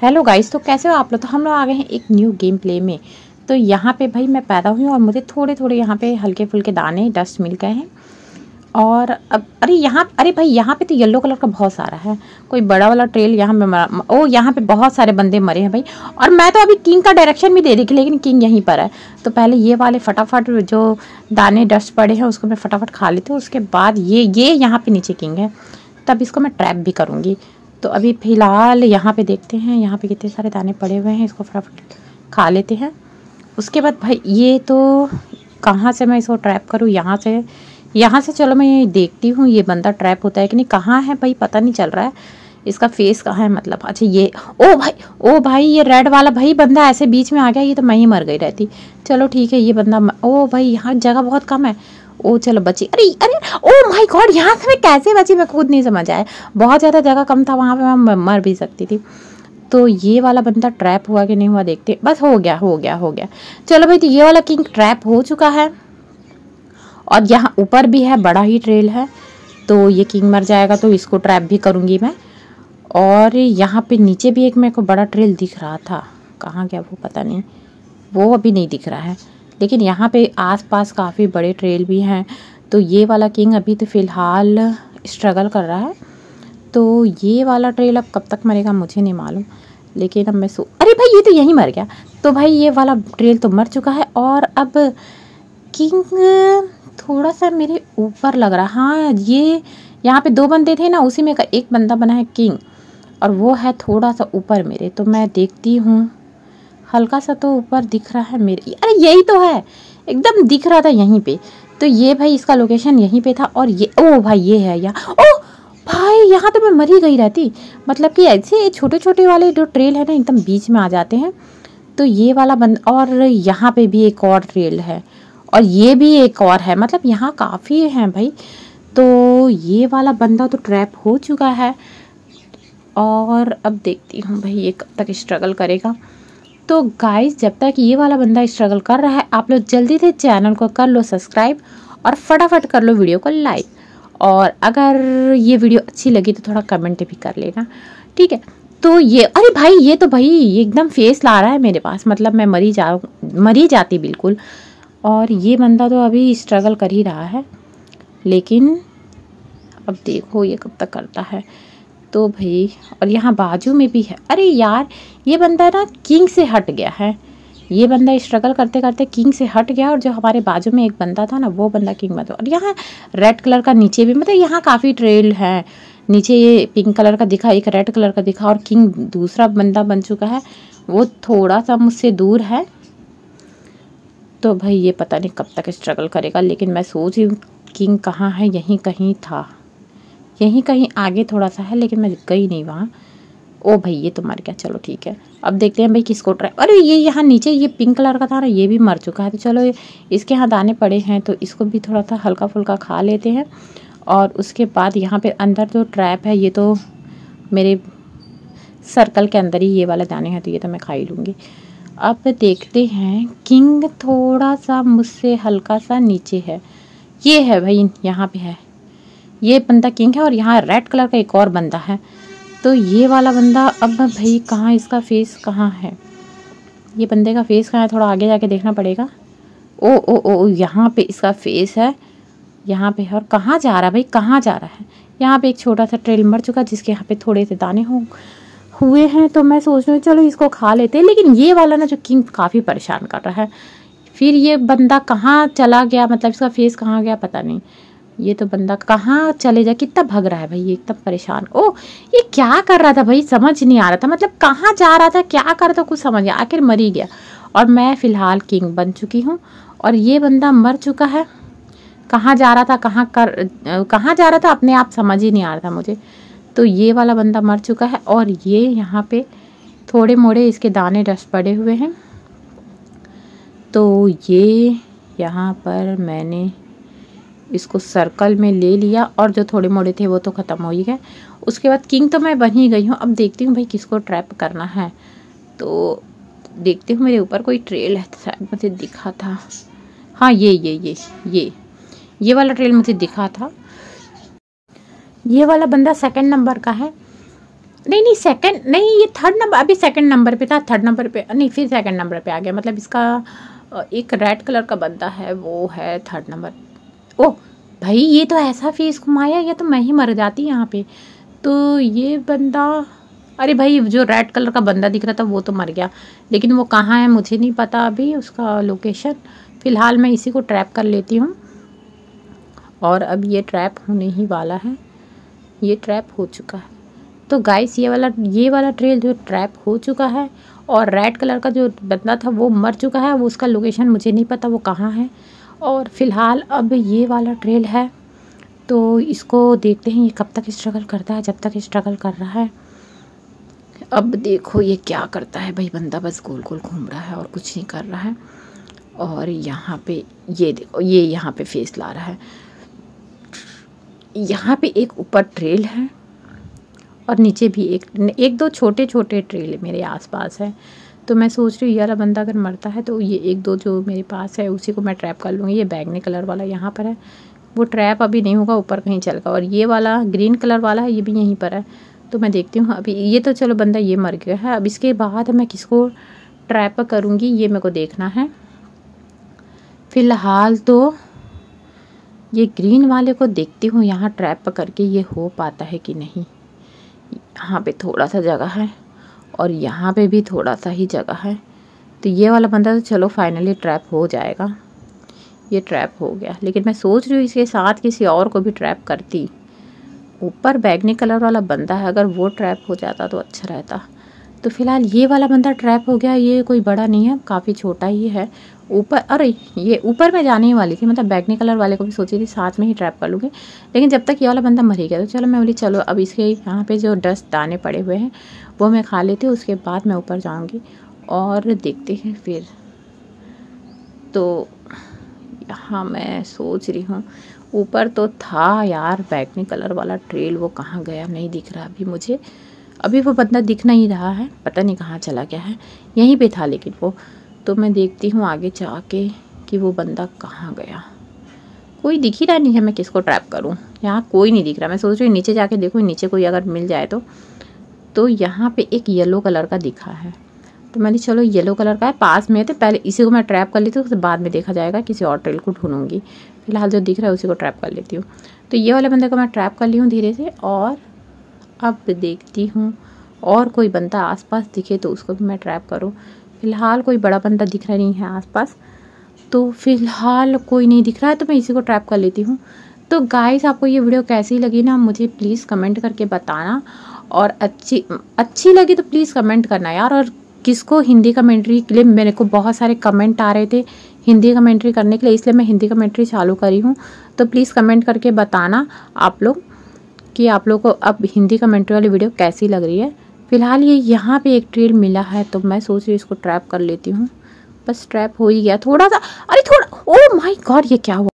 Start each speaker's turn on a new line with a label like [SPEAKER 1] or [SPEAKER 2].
[SPEAKER 1] Hello guys तो कैसे हो आप लोग? तो हम लोग आ गए हैं एक न्यू गेम प्ले में। तो यहाँ पे भाई मैं पैदा हुई हूँ और मुझे थोड़े थोड़े यहाँ पे हल्के फुल्के दाने डस्ट मिल गए हैं। और अब, अरे यहाँ, अरे भाई यहाँ पे तो येलो कलर का बहुत सारा है। कोई बड़ा वाला ट्रेल यहाँ पे ओ, यहाँ पे बहुत सारे बंदे मरे हैं भाई। और मैं तो अभी किंग का डायरेक्शन भी दे रही थी, लेकिन किंग यहीं पर है। तो पहले ये वाले फटाफट जो दाने डस्ट पड़े हैं, उसको मैं फटाफट खा लेती हूँ। उसके बाद ये ये यहाँ पे नीचे किंग है। तब इसको मैं ट्रैप भी करूँगी। तो अभी फ़िलहाल यहाँ पे देखते हैं, यहाँ पे कितने सारे दाने पड़े हुए हैं, इसको फटाफट खा लेते हैं। उसके बाद भाई, ये तो कहाँ से मैं इसको ट्रैप करूँ? यहाँ से यहाँ से चलो मैं देखती हूँ, ये बंदा ट्रैप होता है कि नहीं? कहाँ है भाई? पता नहीं चल रहा है। इसका फेस कहाँ है? मतलब अच्छा ये, ओ भाई ओ भाई, ये रेड वाला भाई बंदा ऐसे बीच में आ गया, ये तो मैं ही मर गई रहती। चलो ठीक है, ये बंदा ओ भाई, यहाँ जगह बहुत कम है। ओ, चलो बची अरे अरे, ओ माय गॉड यहाँ से मैं कैसे बची? मैं खुद नहीं समझ आया। बहुत ज़्यादा जगह कम था, वहाँ पे मैं मर भी सकती थी। तो ये वाला बंदा ट्रैप हुआ कि नहीं हुआ देखते। बस हो गया हो गया हो गया। चलो भाई तो ये वाला किंग ट्रैप हो चुका है। और यहाँ ऊपर भी है, बड़ा ही ट्रेल है। तो ये किंग मर जाएगा तो इसको ट्रैप भी करूँगी मैं। और यहाँ पे नीचे भी एक मेरे को बड़ा ट्रेल दिख रहा था। कहाँ गया वो पता नहीं। वो अभी नहीं दिख रहा है। लेकिन यहाँ पे आसपास काफ़ी बड़े ट्रेल भी हैं। तो ये वाला किंग अभी तो फ़िलहाल स्ट्रगल कर रहा है। तो ये वाला ट्रेल अब कब तक मरेगा मुझे नहीं मालूम। लेकिन अब मैं सो अरे भाई, ये तो यहीं मर गया। तो भाई ये वाला ट्रेल तो मर चुका है और अब किंग थोड़ा सा मेरे ऊपर लग रहा। हाँ ये यहाँ पे दो बंदे थे ना, उसी में का एक बंदा बना है किंग और वो है थोड़ा सा ऊपर मेरे। तो मैं देखती हूँ। हल्का सा तो ऊपर दिख रहा है मेरे, अरे यही तो है, एकदम दिख रहा था यहीं पे। तो ये भाई इसका लोकेशन यहीं पे था और ये, ओ भाई ये है यहाँ, ओ भाई यहाँ तो मैं मरी गई रहती। मतलब कि ऐसे छोटे छोटे वाले जो ट्रेल है ना, एकदम बीच में आ जाते हैं। तो ये वाला बंद और यहाँ पे भी एक और ट्रेल है, और ये भी एक और है मतलब यहाँ काफ़ी हैं भाई। तो ये वाला बंदा तो ट्रैप हो चुका है, और अब देखती हूँ भाई ये कब तक स्ट्रगल करेगा। तो गाइस जब तक ये वाला बंदा स्ट्रगल कर रहा है, आप लोग जल्दी से चैनल को कर लो सब्सक्राइब और फटाफट कर लो वीडियो को लाइक और अगर ये वीडियो अच्छी लगी तो थोड़ा कमेंट भी कर लेना, ठीक है? तो ये, अरे भाई, ये तो भाई एकदम फेस ला रहा है मेरे पास मतलब मैं मरी जा मरी जाती बिल्कुल। और ये बंदा तो अभी स्ट्रगल कर ही रहा है, लेकिन अब देखो ये कब तक करता है। तो भाई, और यहाँ बाजू में भी है। अरे यार, ये बंदा ना किंग से हट गया है। ये बंदा स्ट्रगल करते करते किंग से हट गया, और जो हमारे बाजू में एक बंदा था ना, वो बंदा किंग बन और यहाँ रेड कलर का नीचे भी मतलब यहाँ काफ़ी ट्रेल है। नीचे ये पिंक कलर का दिखा, एक रेड कलर का दिखा, और किंग दूसरा बंदा बन चुका है। वो थोड़ा सा मुझसे दूर है। तो भाई, ये पता नहीं कब तक स्ट्रगल करेगा, लेकिन मैं सोच रही हूँ किंग कहाँ है, यहीं कहीं था। यहीं कहीं आगे थोड़ा सा है, लेकिन मैं गई नहीं वहाँ। ओ भाई, ये तो मर गया चलो ठीक है। अब देखते हैं भाई किसको ट्राई अरे ये यहाँ नीचे, ये पिंक कलर का था ना, ये भी मर चुका है। तो चलो इसके यहाँ दाने पड़े हैं तो इसको भी थोड़ा सा हल्का फुल्का खा लेते हैं। और उसके बाद यहाँ पे अंदर जो ट्रैप है, ये तो मेरे सर्कल के अंदर ही ये वाले दाने हैं तो ये तो मैं खा ही लूँगी। अब देखते हैं किंग थोड़ा सा मुझसे हल्का सा नीचे है। ये है भाई, यहाँ पे है। ये बंदा किंग है और यहाँ रेड कलर का एक और बंदा है। तो ये वाला बंदा अब भाई कहाँ इसका फेस कहाँ है? ये बंदे का फेस कहाँ है? थोड़ा आगे जाके देखना पड़ेगा। ओ ओ ओ यहाँ पे इसका फेस है। यहाँ पे है और कहाँ जा रहा है भाई? कहाँ जा रहा है? यहाँ पे एक छोटा सा ट्रेल मर चुका जिसके यहाँ पे थोड़े से दाने हो, हुए हैं। तो मैं सोच रही हूँ, चलो इसको खा लेते हैं। लेकिन ये वाला ना जो किंग काफ़ी परेशान कर रहा है। फिर ये बंदा कहाँ चला गया? मतलब इसका फेस कहाँ गया? पता नहीं। ये तो बंदा कहाँ चले जाए कितना भग रहा है भाई, ये एकदम परेशान। ओ ये क्या कर रहा था भाई? समझ नहीं आ रहा था। मतलब कहाँ जा रहा था, क्या कर रहा था, कुछ समझ आखिर मरी गया। और मैं फ़िलहाल किंग बन चुकी हूँ। और ये बंदा मर चुका है। कहाँ जा रहा था, कहाँ कर, कहाँ जा रहा था, अपने आप समझ ही नहीं आ रहा था मुझे। तो ये वाला बंदा मर चुका है। और ये यहाँ पे थोड़े मोड़े इसके दाने डस्ट पड़े हुए हैं। तो ये यहाँ पर मैंने इसको सर्कल में ले लिया और जो थोड़े मोड़े थे वो तो ख़त्म हो ही गए। उसके बाद किंग तो मैं बन ही गई हूँ। अब देखती हूँ भाई किसको ट्रैप करना है। तो देखती हूँ मेरे ऊपर कोई ट्रेल है शायद मुझे दिखा था। हाँ ये ये ये ये। ये वाला ट्रेल मुझे दिखा था। ये वाला बंदा सेकंड नंबर का है। नहीं नहीं सेकंड नहीं, ये थर्ड नंबर अभी सेकंड नंबर पे था थर्ड नंबर पे, नहीं, फिर सेकंड नंबर पे आ गया। मतलब इसका एक रेड कलर का बंदा है, वो है थर्ड नंबर ओ भाई, ये तो ऐसा फेस घुमाया, ये तो मैं ही मर जाती यहाँ पे। तो ये बंदा, अरे भाई, जो रेड कलर का बंदा दिख रहा था, वो तो मर गया। लेकिन वो कहाँ है, मुझे नहीं पता अभी, उसका लोकेशन फ़िलहाल मैं इसी को ट्रैप कर लेती हूँ। और अब ये ट्रैप होने ही वाला है। ये ट्रैप हो चुका है। तो गाइस ये वाला ये वाला ट्रेल जो ट्रैप हो चुका है, और रेड कलर का जो बंदा था, वो मर चुका है। वो उसका लोकेशन मुझे नहीं पता, वो कहाँ है। और फ़िलहाल अब ये वाला ट्रेल है। तो इसको देखते हैं ये कब तक स्ट्रगल करता है, जब तक स्ट्रगल कर रहा है। अब देखो ये क्या करता है। भाई बंदा बस गोल गोल घूम रहा है और कुछ नहीं कर रहा है। और यहाँ पे ये देखो, ये यहाँ पे फेस ला रहा है। यहाँ पे एक ऊपर ट्रेल है। और नीचे भी एक एक दो छोटे छोटे ट्रेल मेरे आसपास है। तो मैं सोच रही हूँ ये वाला बंदा अगर मरता है तो ये एक दो जो मेरे पास है, उसी को मैं ट्रैप कर लूँगी। ये बैगनी कलर वाला यहाँ पर है। वो ट्रैप अभी नहीं होगा, ऊपर कहीं चलगा। और ये वाला ग्रीन कलर वाला है, ये भी यहीं पर है। तो मैं देखती हूँ, अभी ये तो चलो बंदा ये मर गया है। अब इसके बाद मैं किसको ट्रैप करूँगी, ये मेरे को देखना है। फ़िलहाल तो ये ग्रीन वाले को देखती हूँ, यहाँ ट्रैप करके ये हो पाता है कि नहीं। यहाँ पे थोड़ा सा जगह है और यहाँ पे भी थोड़ा सा ही जगह है। तो ये वाला बंदा तो चलो फाइनली ट्रैप हो जाएगा। ये ट्रैप हो गया। लेकिन मैं सोच रही हूँ इसके साथ किसी और को भी ट्रैप करती। ऊपर बैगनी कलर वाला बंदा है, अगर वो ट्रैप हो जाता तो अच्छा रहता। तो फ़िलहाल ये वाला बंदा ट्रैप हो गया, ये कोई बड़ा नहीं है, काफ़ी छोटा ही है। ऊपर, अरे, ये ऊपर मैं जाने ही वाली थी मतलब बैगनी कलर वाले को भी सोची थी, साथ में ही ट्रैप कर लूँगी। लेकिन जब तक ये वाला बंदा मर ही गया तो चलो मैं बोली, चलो, अब इसके यहाँ पे जो डस्ट दाने पड़े हुए हैं, वो मैं खा लेती हूँ, उसके बाद मैं ऊपर जाऊँगी। और देखते हैं फिर। तो यहाँ मैं सोच रही हूँ, ऊपर तो था यार, बैगनी कलर वाला ट्रेल वो कहाँ गया, नहीं दिख रहा अभी मुझे। अभी वो बंदा दिख नहीं रहा है, पता नहीं कहाँ चला गया है। यहीं पे था लेकिन वो। तो मैं देखती हूँ आगे जाके कि वो बंदा कहाँ गया। कोई दिख ही रहा नहीं है, मैं किसको ट्रैप करूँ? यहाँ कोई नहीं दिख रहा। मैं सोच रही हूँ नीचे जाके देखूँ, नीचे कोई अगर मिल जाए तो। तो यहाँ पे एक येलो कलर का दिखा है। तो मैंने चलो, येलो कलर का है, पास में थे पहले इसी को मैं ट्रैप कर लेती हूँ उसके बाद में देखा जाएगा, किसी और ट्रेल को ढूंढूँगी। फ़िलहाल जो दिख रहा है उसी को ट्रैप कर लेती हूँ। तो ये वाले बंदे को मैं ट्रैप कर ली हूँ धीरे से और अब देखती हूँ। और कोई बंदा आसपास दिखे तो उसको भी मैं ट्रैप करूँ। फ़िलहाल कोई बड़ा बंदा दिख रहा नहीं है आसपास। तो फ़िलहाल कोई नहीं दिख रहा है तो मैं इसी को ट्रैप कर लेती हूँ। तो गाइस, आपको ये वीडियो कैसी लगी ना, मुझे प्लीज़ कमेंट करके बताना। और अच्छी अच्छी लगी तो प्लीज़ कमेंट करना यार। और किसको हिंदी कमेंट्री के लिए, मेरे को बहुत सारे कमेंट आ रहे थे हिंदी कमेंट्री करने के लिए, इसलिए मैं हिंदी कमेंट्री चालू करी हूँ। तो प्लीज़ कमेंट करके बताना आप लोग। कि आप लोग को अब हिंदी कमेंट्री वाली वीडियो कैसी लग रही है। फ़िलहाल ये यहाँ पे एक ट्रेल मिला है तो मैं सोच रही इसको ट्रैप कर लेती हूँ। बस ट्रैप हो ही गया थोड़ा सा। अरे थोड़ा ओ माई गॉड ये क्या हुआ?